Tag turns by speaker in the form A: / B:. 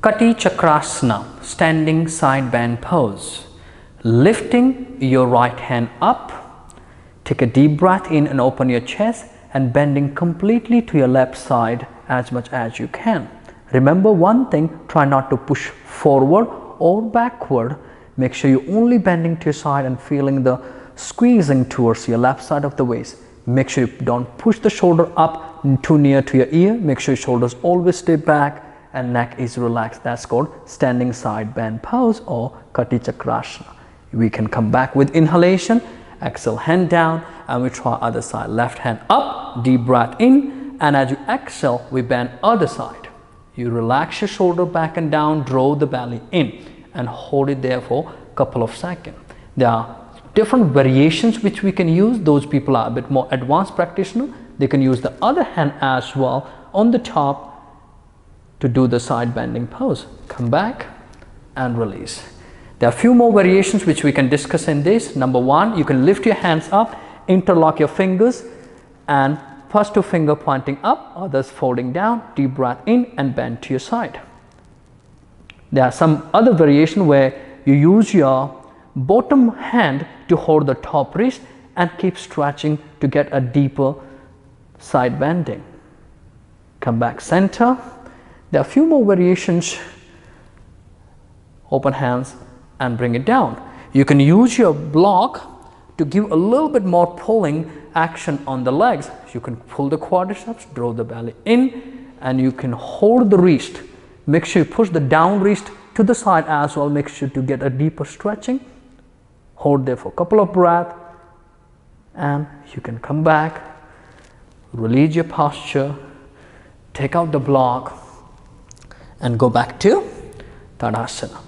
A: Kati Chakrasana, standing side bend pose. Lifting your right hand up. Take a deep breath in and open your chest and bending completely to your left side as much as you can. Remember one thing, try not to push forward or backward. Make sure you're only bending to your side and feeling the squeezing towards your left side of the waist. Make sure you don't push the shoulder up too near to your ear. Make sure your shoulders always stay back and neck is relaxed. That's called standing side bend pose or Kati Chakrasana. We can come back with inhalation, exhale hand down and we try other side. Left hand up, deep breath in and as you exhale, we bend other side. You relax your shoulder back and down, draw the belly in and hold it there for a couple of seconds. There are different variations which we can use. Those people are a bit more advanced practitioner. They can use the other hand as well on the top to do the side bending pose. Come back and release. There are a few more variations which we can discuss in this. Number one, you can lift your hands up, interlock your fingers and first two finger pointing up, others folding down, deep breath in and bend to your side. There are some other variation where you use your bottom hand to hold the top wrist and keep stretching to get a deeper side bending. Come back center. There are a few more variations. Open hands and bring it down. You can use your block to give a little bit more pulling action on the legs. You can pull the quadriceps, draw the belly in and you can hold the wrist. Make sure you push the down wrist to the side as well. Make sure to get a deeper stretching. Hold there for a couple of breaths and you can come back, release your posture, take out the block and go back to Tadasana.